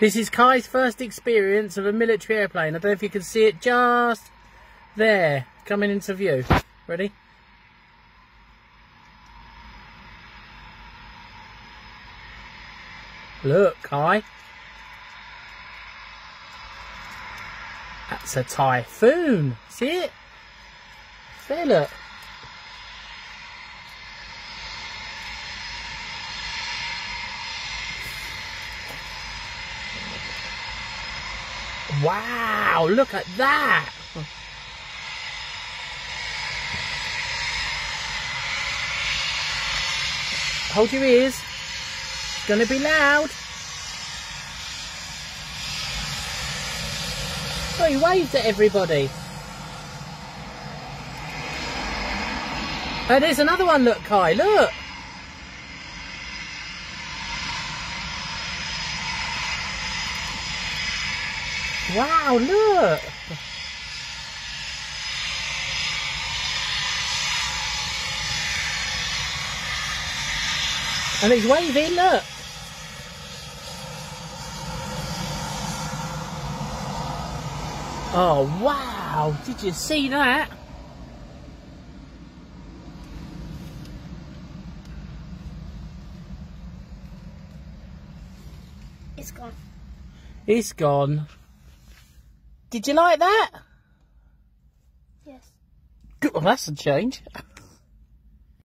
This is Kai's first experience of a military airplane. I don't know if you can see it just there, coming into view. Ready? Look, Kai. That's a typhoon. See it? There, look. Wow, look at that. Hold your ears. It's going to be loud. Oh, he waved at everybody. Oh, there's another one, look, Kai, look. Wow, look. And he's waving, look. Oh, wow. Did you see that? It's gone. It's gone. Did you like that? Yes. Good, well, that's a change.